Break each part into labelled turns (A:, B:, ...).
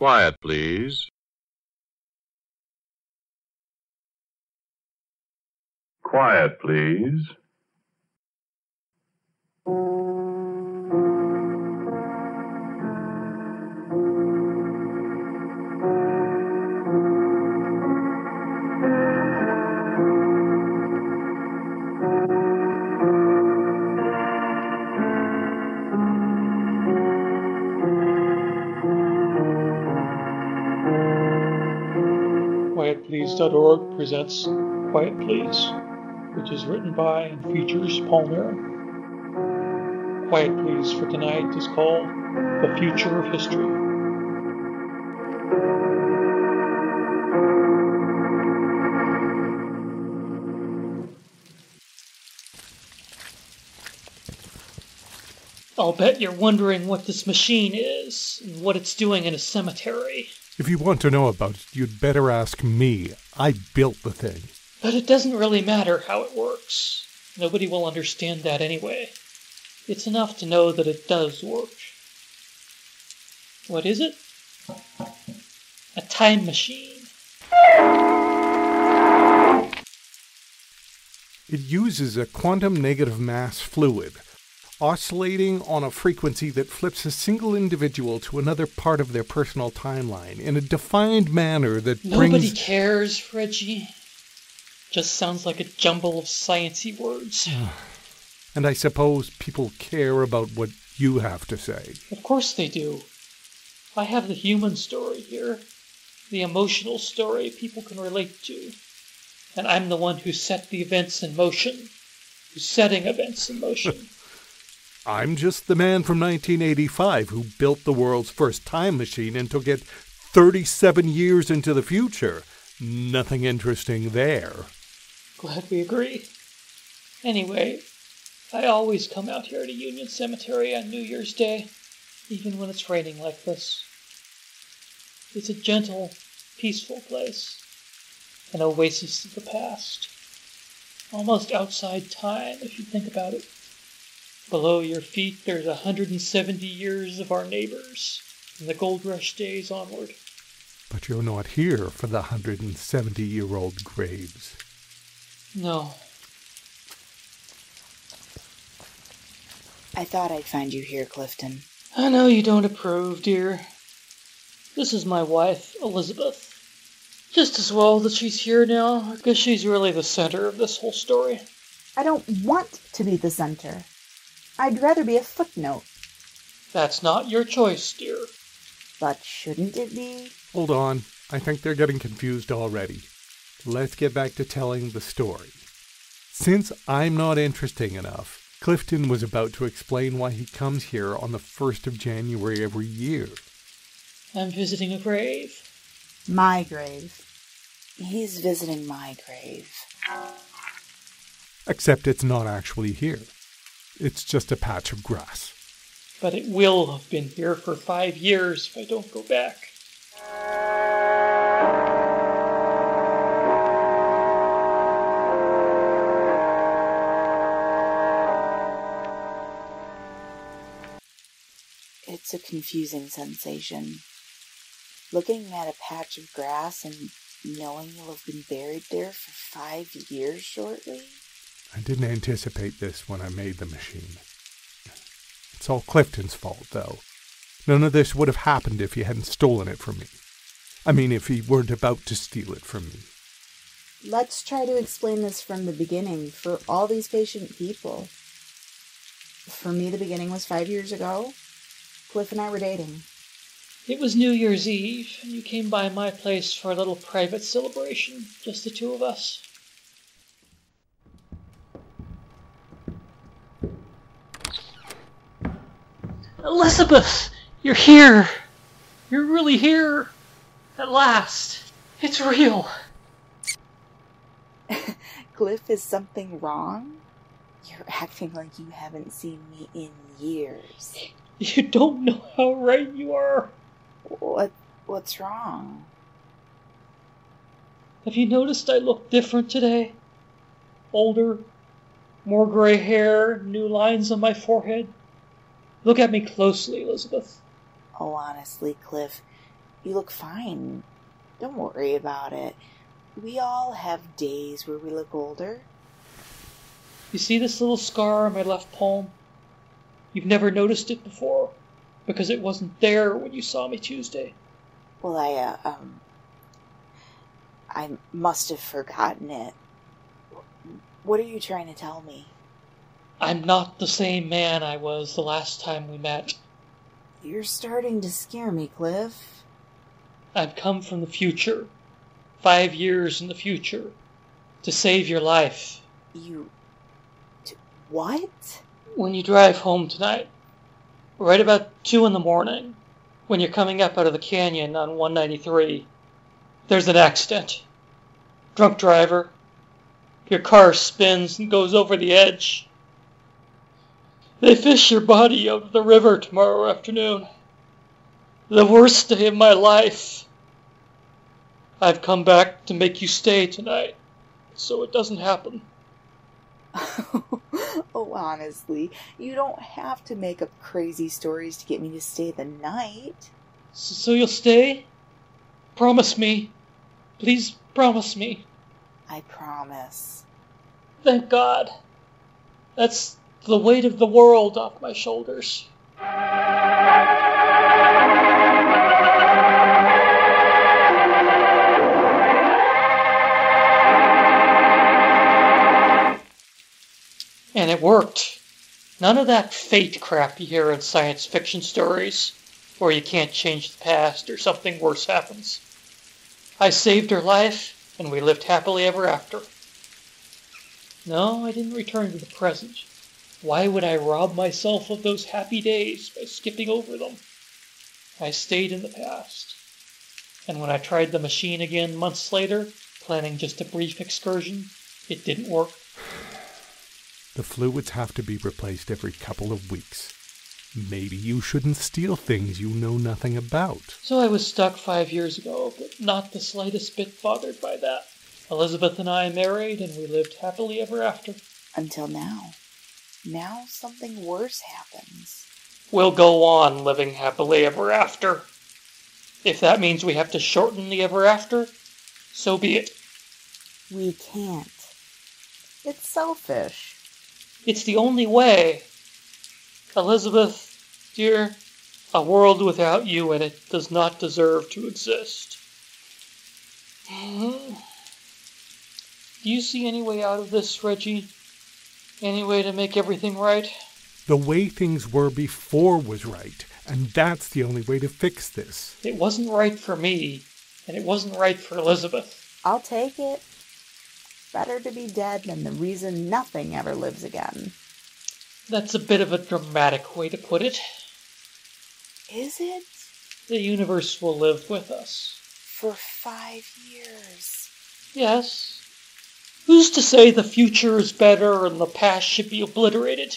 A: Quiet, please. Quiet, please.
B: QuietPlease.org presents Quiet Please, which is written by and features Paul. Quiet Please for tonight is called The Future of History. I'll bet you're wondering what this machine is and what it's doing in a cemetery.
C: If you want to know about it, you'd better ask me. I built the thing.
B: But it doesn't really matter how it works. Nobody will understand that anyway. It's enough to know that it does work. What is it? A time machine.
C: It uses a quantum negative mass fluid, oscillating on a frequency that flips a single individual to another part of their personal timeline in a defined manner that brings-
B: Nobody
C: brings.
B: cares, Reggie. Just sounds like a jumble of sciency words.
C: And I suppose people care about what you have to say.
B: Of course they do. I have the human story here, the emotional story people can relate to. And I'm the one who set the events in motion, who's setting events in motion.
C: I'm just the man from 1985 who built the world's first time machine and took it 37 years into the future. Nothing interesting there.
B: Glad we agree. Anyway, I always come out here to Union Cemetery on New Year's Day, even when it's raining like this. It's a gentle, peaceful place, an oasis of the past, almost outside time if you think about it. Below your feet, there's a 170 years of our neighbors, from the gold rush days onward.
C: But you're not here for the 170 year old graves.
B: No,
D: I thought I'd find you here, Clifton.
B: I know you don't approve, dear. This is my wife, Elizabeth. Just as well that she's here now, because she's really the center of this whole story.
E: I don't want to be the center. I'd rather be a footnote.
B: That's not your choice, dear.
E: But shouldn't it be?
C: Hold on. I think they're getting confused already. Let's get back to telling the story. Since I'm not interesting enough, Clifton was about to explain why he comes here on the 1st of January every year.
B: I'm visiting a grave.
E: My grave.
D: He's visiting my grave.
C: Except it's not actually here. It's just a patch of grass.
B: But it will have been here for five years if I don't go back.
D: It's a confusing sensation. Looking at a patch of grass and knowing you'll have been buried there for five years shortly?
C: I didn't anticipate this when I made the machine. It's all Clifton's fault, though. None of this would have happened if he hadn't stolen it from me. I mean, if he weren't about to steal it from me.
E: Let's try to explain this from the beginning for all these patient people. For me, the beginning was five years ago. Cliff and I were dating.
B: It was New Year's Eve, and you came by my place for a little private celebration, just the two of us. Elizabeth! You're here! You're really here! At last! It's real!
D: Cliff, is something wrong? You're acting like you haven't seen me in years.
B: You don't know how right you are!
D: What what's wrong?
B: Have you noticed I look different today? Older, more gray hair, new lines on my forehead. Look at me closely, Elizabeth.
D: Oh honestly, Cliff, You look fine. Don't worry about it. We all have days where we look older.
B: You see this little scar on my left palm? You've never noticed it before because it wasn't there when you saw me Tuesday.
D: Well, I, uh, um, I must have forgotten it. What are you trying to tell me?
B: I'm not the same man I was the last time we met.
E: You're starting to scare me, Cliff.
B: I've come from the future, five years in the future, to save your life.
D: You. What?
B: When you drive home tonight, right about 2 in the morning, when you're coming up out of the canyon on 193, there's an accident. Drunk driver. Your car spins and goes over the edge. They fish your body out of the river tomorrow afternoon. The worst day of my life. I've come back to make you stay tonight, so it doesn't happen.
D: oh, honestly, you don't have to make up crazy stories to get me to stay the night.
B: So, so you'll stay? Promise me. Please promise me.
D: I promise.
B: Thank God. That's the weight of the world off my shoulders. And it worked. None of that fate crap you hear in science fiction stories, where you can't change the past or something worse happens. I saved her life, and we lived happily ever after. No, I didn't return to the present. Why would I rob myself of those happy days by skipping over them? I stayed in the past. And when I tried the machine again months later, planning just a brief excursion, it didn't work.
C: The fluids have to be replaced every couple of weeks. Maybe you shouldn't steal things you know nothing about.
B: So I was stuck five years ago, but not the slightest bit bothered by that. Elizabeth and I married, and we lived happily ever after.
D: Until now. Now something worse happens.
B: We'll go on living happily ever after. If that means we have to shorten the ever after, so be it.
E: We can't. It's selfish.
B: It's the only way. Elizabeth, dear, a world without you in it does not deserve to exist. Mhm. Do you see any way out of this, Reggie? Any way to make everything right?
C: The way things were before was right, and that's the only way to fix this.
B: It wasn't right for me, and it wasn't right for Elizabeth.
E: I'll take it. Better to be dead than the reason nothing ever lives again.
B: That's a bit of a dramatic way to put it.
D: Is it?
B: The universe will live with us.
D: For five years.
B: Yes. Who's to say the future is better and the past should be obliterated?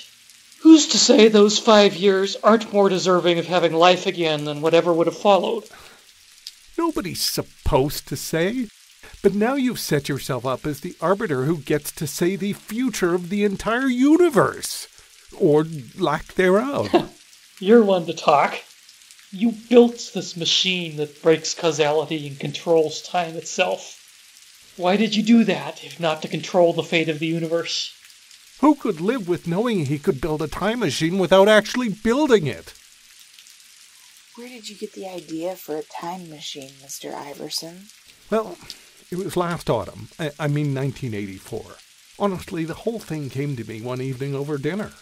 B: Who's to say those five years aren't more deserving of having life again than whatever would have followed?
C: Nobody's supposed to say. But now you've set yourself up as the arbiter who gets to say the future of the entire universe. Or lack thereof.
B: You're one to talk. You built this machine that breaks causality and controls time itself. Why did you do that, if not to control the fate of the universe?
C: who could live with knowing he could build a time machine without actually building it?
D: Where did you get the idea for a time machine, Mr. Iverson?
C: Well, it was last autumn. I, I mean 1984. Honestly, the whole thing came to me one evening over dinner.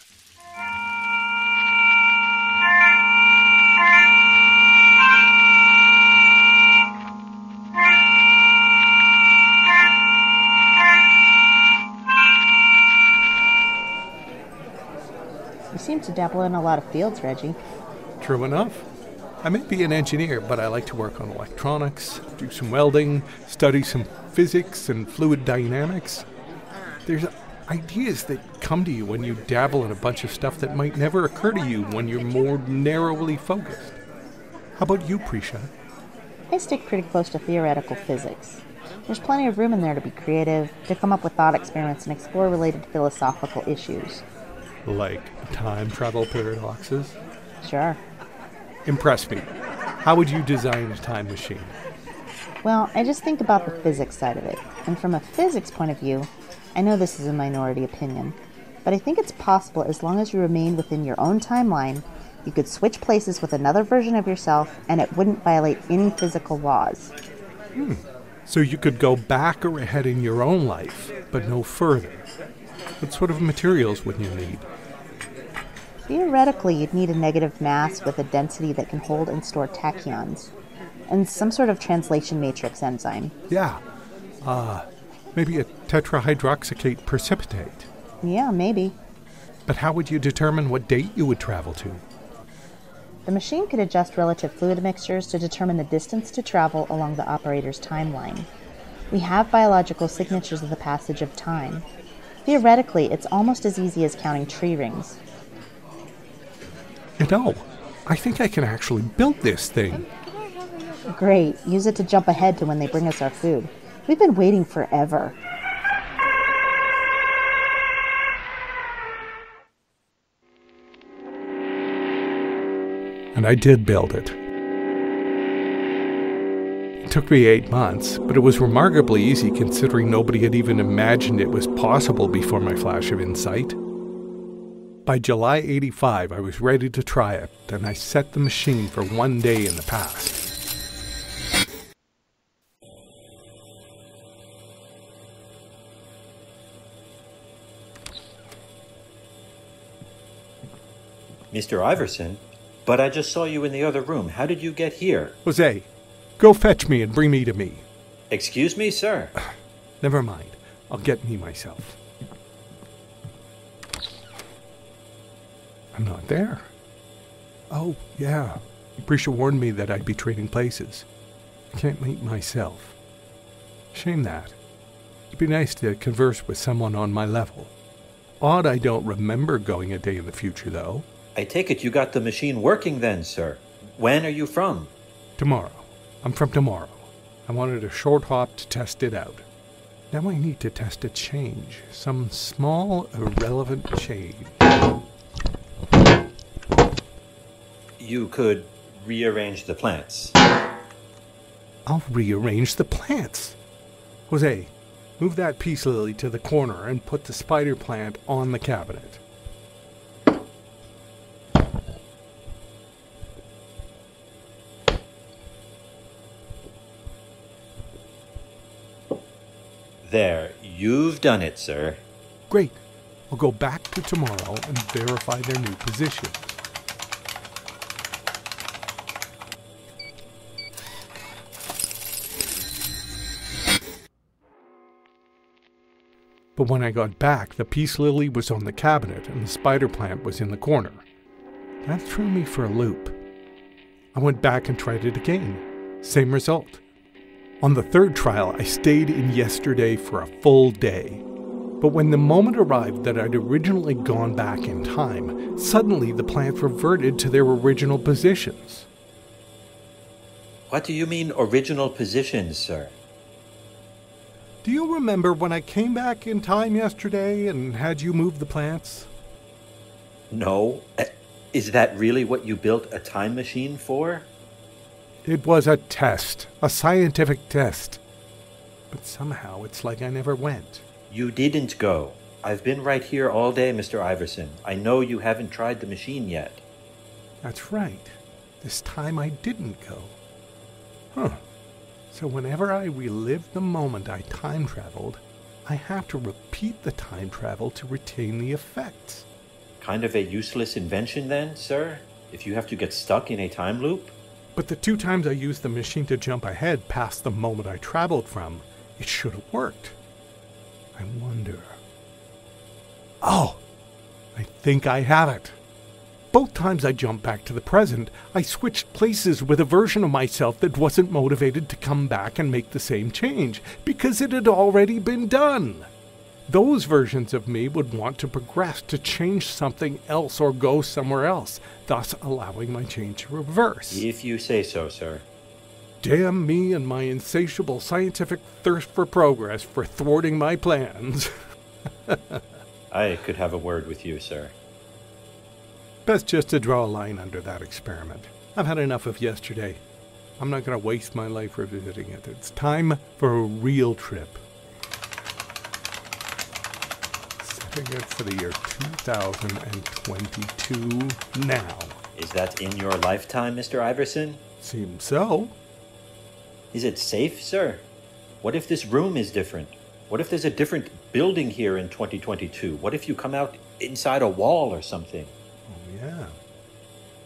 E: To dabble in a lot of fields, Reggie.
C: True enough. I may be an engineer, but I like to work on electronics, do some welding, study some physics and fluid dynamics. There's ideas that come to you when you dabble in a bunch of stuff that might never occur to you when you're more narrowly focused. How about you, Prisha?
E: I stick pretty close to theoretical physics. There's plenty of room in there to be creative, to come up with thought experiments and explore related philosophical issues.
C: Like time travel paradoxes?
E: Sure.
C: Impress me. How would you design a time machine?
E: Well, I just think about the physics side of it. And from a physics point of view, I know this is a minority opinion, but I think it's possible as long as you remain within your own timeline, you could switch places with another version of yourself and it wouldn't violate any physical laws. Hmm.
C: So you could go back or ahead in your own life, but no further. What sort of materials would you need?
E: Theoretically, you'd need a negative mass with a density that can hold and store tachyons, and some sort of translation matrix enzyme.
C: Yeah. Uh, maybe a tetrahydroxylate precipitate.
E: Yeah, maybe.
C: But how would you determine what date you would travel to?
E: The machine could adjust relative fluid mixtures to determine the distance to travel along the operator's timeline. We have biological signatures of the passage of time. Theoretically, it's almost as easy as counting tree rings.
C: You know, I think I can actually build this thing.
E: Great, use it to jump ahead to when they bring us our food. We've been waiting forever.
C: And I did build it. It took me eight months, but it was remarkably easy considering nobody had even imagined it was possible before my flash of insight. By July 85, I was ready to try it, and I set the machine for one day in the past.
F: Mr. Iverson? But I just saw you in the other room. How did you get here?
C: Jose, go fetch me and bring me to me.
F: Excuse me, sir.
C: Never mind. I'll get me myself. I'm not there. Oh, yeah. Prisha warned me that I'd be trading places. I can't meet myself. Shame that. It'd be nice to converse with someone on my level. Odd I don't remember going a day in the future, though.
F: I take it you got the machine working then, sir. When are you from?
C: Tomorrow. I'm from tomorrow. I wanted a short hop to test it out. Now I need to test a change. Some small, irrelevant change.
F: You could rearrange the plants.
C: I'll rearrange the plants. Jose, move that peace lily to the corner and put the spider plant on the cabinet.
F: There, you've done it, sir.
C: Great. I'll go back to tomorrow and verify their new positions. But when I got back, the peace lily was on the cabinet and the spider plant was in the corner. That threw me for a loop. I went back and tried it again. Same result. On the third trial, I stayed in yesterday for a full day. But when the moment arrived that I'd originally gone back in time, suddenly the plants reverted to their original positions.
F: What do you mean, original positions, sir?
C: Do you remember when I came back in time yesterday and had you move the plants?
F: No. Uh, Is that really what you built a time machine for?
C: It was a test, a scientific test. But somehow it's like I never went.
F: You didn't go. I've been right here all day, Mr. Iverson. I know you haven't tried the machine yet.
C: That's right. This time I didn't go. Huh. So whenever I relive the moment I time traveled, I have to repeat the time travel to retain the effects.
F: Kind of a useless invention, then, sir? If you have to get stuck in a time loop?
C: But the two times I used the machine to jump ahead past the moment I traveled from, it should have worked. I wonder. Oh, I think I have it. Both times I jumped back to the present, I switched places with a version of myself that wasn't motivated to come back and make the same change, because it had already been done. Those versions of me would want to progress to change something else or go somewhere else, thus allowing my change to reverse.
F: If you say so, sir.
C: Damn me and my insatiable scientific thirst for progress for thwarting my plans.
F: I could have a word with you, sir.
C: Best just to draw a line under that experiment. I've had enough of yesterday. I'm not going to waste my life revisiting it. It's time for a real trip. For the year 2022 now.
F: Is that in your lifetime, Mr. Iverson?
C: Seems so.
F: Is it safe, sir? What if this room is different? What if there's a different building here in 2022? What if you come out inside a wall or something?
C: Oh, yeah.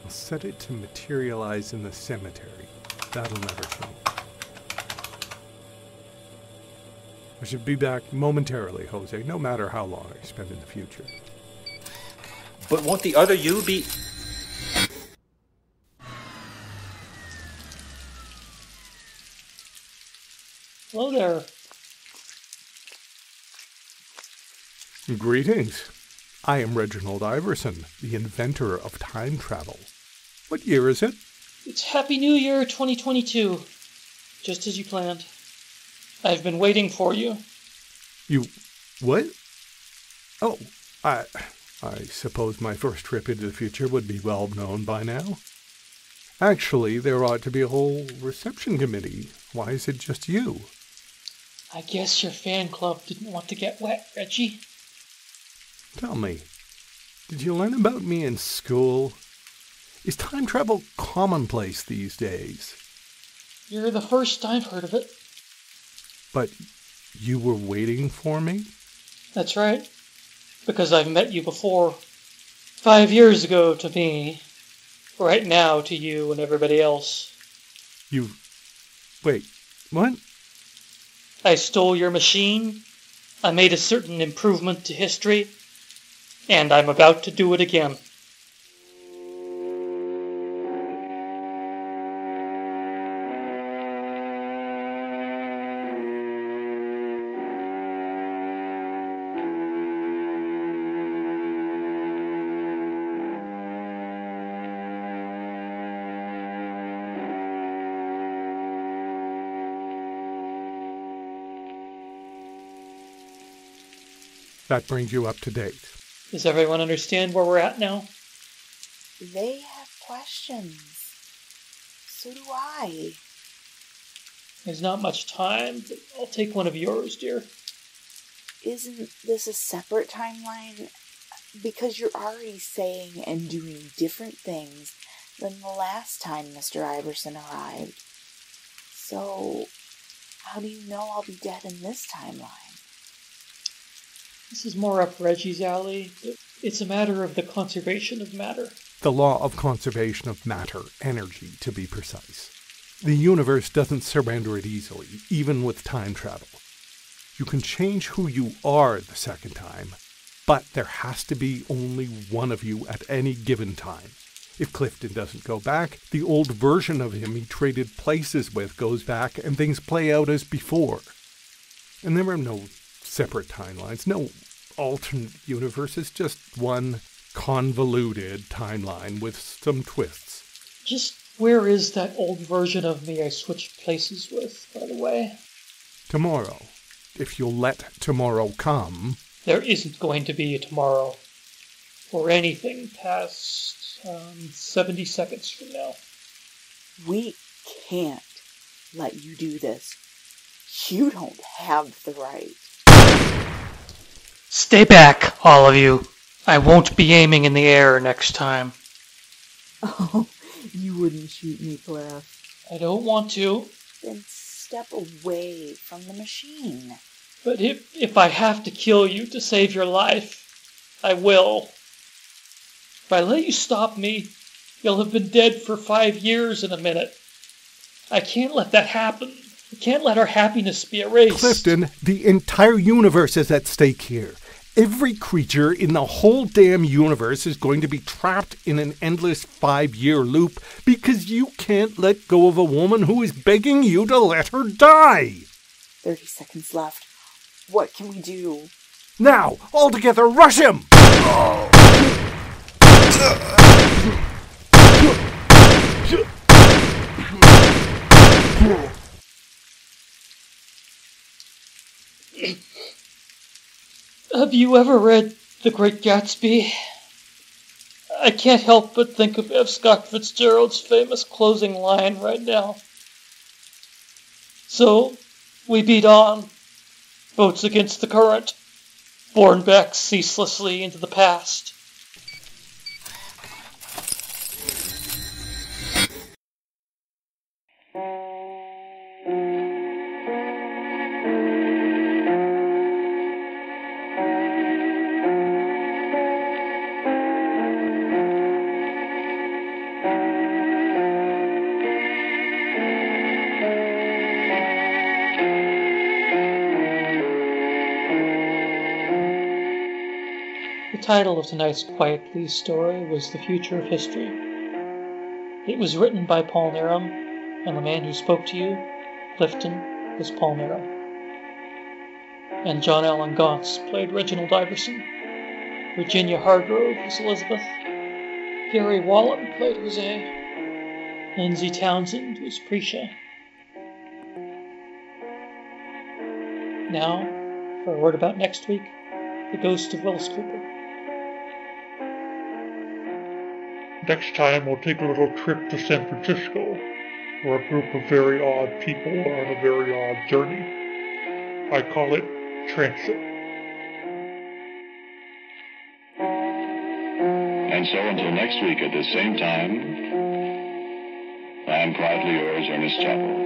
C: I'll set it to materialize in the cemetery. That'll never change. I should be back momentarily, Jose, no matter how long I spend in the future.
F: But won't the other you be.
B: Hello there.
C: Greetings. I am Reginald Iverson, the inventor of time travel. What year is it?
B: It's Happy New Year 2022. Just as you planned. I've been waiting for you.
C: You. what? Oh, I. I suppose my first trip into the future would be well known by now. Actually, there ought to be a whole reception committee. Why is it just you?
B: I guess your fan club didn't want to get wet, Reggie.
C: Tell me, did you learn about me in school? Is time travel commonplace these days?
B: You're the first I've heard of it.
C: But you were waiting for me?
B: That's right. Because I've met you before. Five years ago to me. Right now to you and everybody else.
C: You. Wait, what?
B: I stole your machine. I made a certain improvement to history. And I'm about to do it again.
C: That brings you up to date.
B: Does everyone understand where we're at now?
D: They have questions. So do I.
B: There's not much time, but I'll take one of yours, dear.
D: Isn't this a separate timeline? Because you're already saying and doing different things than the last time Mr. Iverson arrived. So, how do you know I'll be dead in this timeline?
B: This is more up Reggie's alley. It's a matter of the conservation of matter.
C: The law of conservation of matter, energy to be precise. The universe doesn't surrender it easily, even with time travel. You can change who you are the second time, but there has to be only one of you at any given time. If Clifton doesn't go back, the old version of him he traded places with goes back and things play out as before. And there are no separate timelines, no alternate universes, just one convoluted timeline with some twists.
B: Just where is that old version of me I switched places with, by the way?
C: Tomorrow, if you'll let tomorrow come,
B: There isn't going to be a tomorrow. Or anything past um, 70 seconds from now.
D: We can't let you do this. You don't have the right.
B: Stay back, all of you. I won't be aiming in the air next time.
D: Oh, you wouldn't shoot me, Claire.
B: I don't want to,
D: Then step away from the machine.
B: but if, if I have to kill you to save your life, I will. If I let you stop me, you'll have been dead for five years in a minute. I can't let that happen. I can't let our happiness be erased.
C: Clifton, the entire universe is at stake here. Every creature in the whole damn universe is going to be trapped in an endless five year loop because you can't let go of a woman who is begging you to let her die.
D: 30 seconds left. What can we do?
C: Now, all together, rush him!
B: Have you ever read The Great Gatsby? I can't help but think of F. Scott Fitzgerald's famous closing line right now. So, we beat on, boats against the current, borne back ceaselessly into the past. The title of tonight's Quiet Please story was The Future of History. It was written by Paul Nerum, and the man who spoke to you, Clifton, was Paul Nerum. And John Allen Gauntz played Reginald Iverson. Virginia Hargrove was Elizabeth. Gary Wallen played Jose. Lindsay Townsend was Prisha. Now, for a word about next week, the ghost of Wyllis Cooper.
G: Next time, we'll take a little trip to San Francisco, where a group of very odd people are on a very odd journey. I call it transit.
A: And so until next week at the same time, I am quietly yours, Ernest Chappell.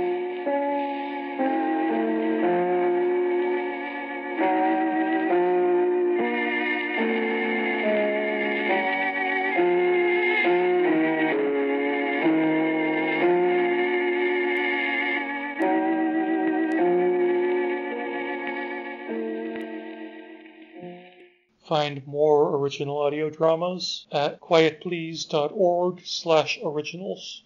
B: Find more original audio dramas at quietplease.org slash originals.